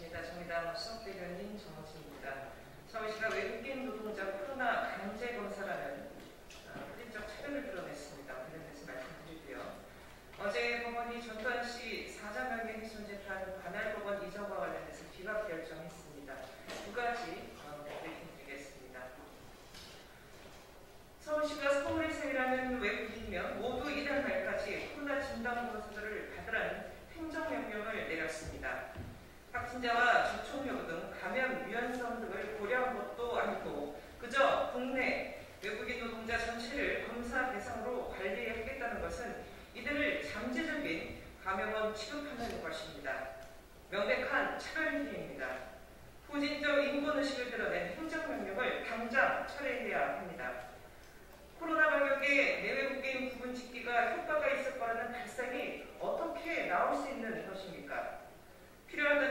많으십니다. 정의당 수석대변인 정호진입니다. 서울시가 외국인 노동자 코로나 강제 검사라는 법리적 차별을 드러냈습니다. 관련해서 말씀드리고요. 어제 법원이 전두환 씨 사자명예 훼손 재판 관할 법원 이전과 관련해서 기각 결정했습니다. 두 가지 어, 브리핑 드리겠습니다. 서울시가 서울에서 일하는 외국인이면 모두 이달 말까지 코로나 진단 검사들을 받으라는 행정명령을 내렸습니다. 확진자와 접촉력 등 감염 유연성 등을 고려한 것도 아니고 그저 국내 외국인 노동자 전체를 검사 대상으로 관리하겠다는 것은 이들을 잠재적인 감염원 취급하는 것입니다. 명백한 차별행위입니다. 후진적 인권의식을 드러낸 행정명령을 당장 철회해야 합니다. 코로나 방역에 내외국인 구분 짓기가 효과가 있을 거라는 발상이 어떻게 나올 수 있는 것입니까? 필요하다면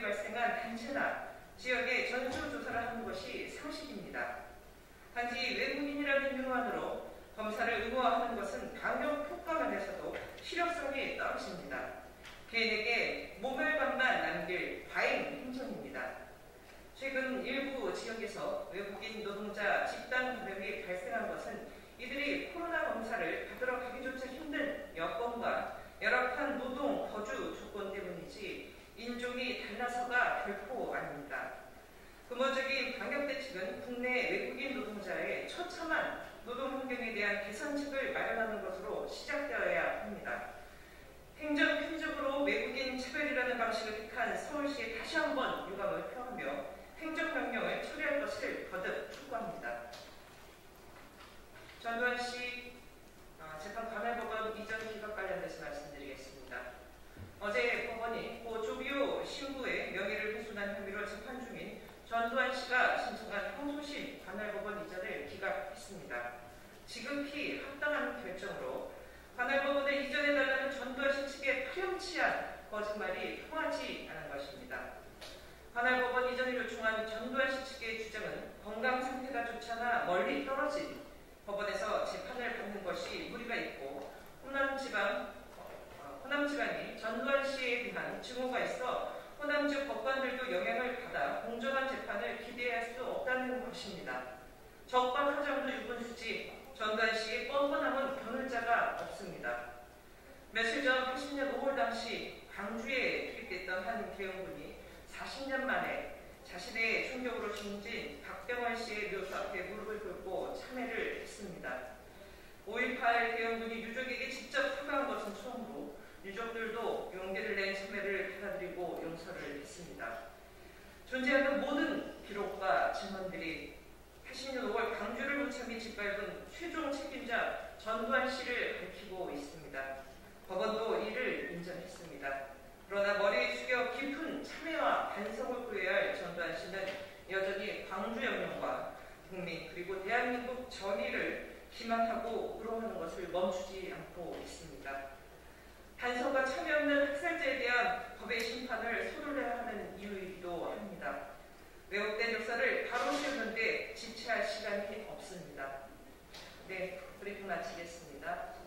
발생한 단체나 지역에 전수조사를 하는 것이 상식입니다. 단지 외국인이라는 이유만으로 검사를 의무화하는 것은 방역 효과 면에서도 실효성이 떨어집니다. 개인에게 모멸감만 남길 과잉 행정입니다. 최근 일부 지역에서 외국인 노동자 집단 감염이 발생한 것은 이들이 코로나 검사를 받으러 가기조차 힘든 여건과 열악한 노동, 거주 조건 때문이지 인종이 달라서가 결코 아닙니다. 근본적인 방역 대책은 국내 외국인 노동자의 처참한 노동 환경에 대한 개선책을 마련하는 것으로 시작되어야 합니다. 행정 편적으로 외국인 차별이라는 방식을 택한 서울시에 다시 한번 유감을 표하며 행정명령을 처리할 것을 거듭 촉구합니다. 전두환 씨 어, 재판 관할법원 이전 기각 관련돼서 말씀드리겠습니다. 어제 법원이 고 조비오 신부의 명예를 훼손한 혐의로 재판 중인 전두환 씨가 신청한 항소심 관할법원 이전을 기각했습니다. 지극히 합당한 결정으로 관할법원에 이전해달라는 전두환 씨 측의 파렴치한 거짓말이 통하지 않은 것입니다. 관할법원 이전을 요청한 전두환 씨 측의 주장은 건강 상태가 좋지 않아 멀리 떨어진 법원에서 재판을 받는 것이 무리가 있고 호남지방 어, 호남지방이 전두환 씨에 대한 증오가 있어 호남 지역 법관들도 영향을 받아 공정한 재판을 기대할 수 없다는 것입니다. 적방 하정도 유분수지 씨의 뻔뻔함은 겨눌 자가 없습니다. 며칠 전 80년 5월 당시 광주에 투입됐던 한 개헌군이 40년 만에 자신의 충격으로 숨진 박병환 씨의 묘소 앞에 무릎을 꿇고 참회를 했습니다. 5.18 대원군이 유족에게 직접 사과한 것은 처음으로 유족들도 용기를 낸 참회를 받아들이고 용서를 했습니다. 존재하는 모든 기록과 증언들이 80년 5월 광주를 무참히 짓밟은 최종 책임자 전두환 씨를 밝히고 있습니다. 법원도 이를 인정했습니다. 그러나 머리 숙여 깊은 참회와 반성을 구해야 할 전두환 씨는 여전히 광주 영령과 국민 그리고 대한민국 정의를 희망하고 우롱하는 것을 멈추지 않고 있습니다. 반성과 참여 없는 학살자에 대한 법의 심판을 소홀해야 하는 이유이기도 합니다. 왜곡된 역사를 바로 세우는데 지체할 시간이 없습니다. 네, 브리핑 마치겠습니다.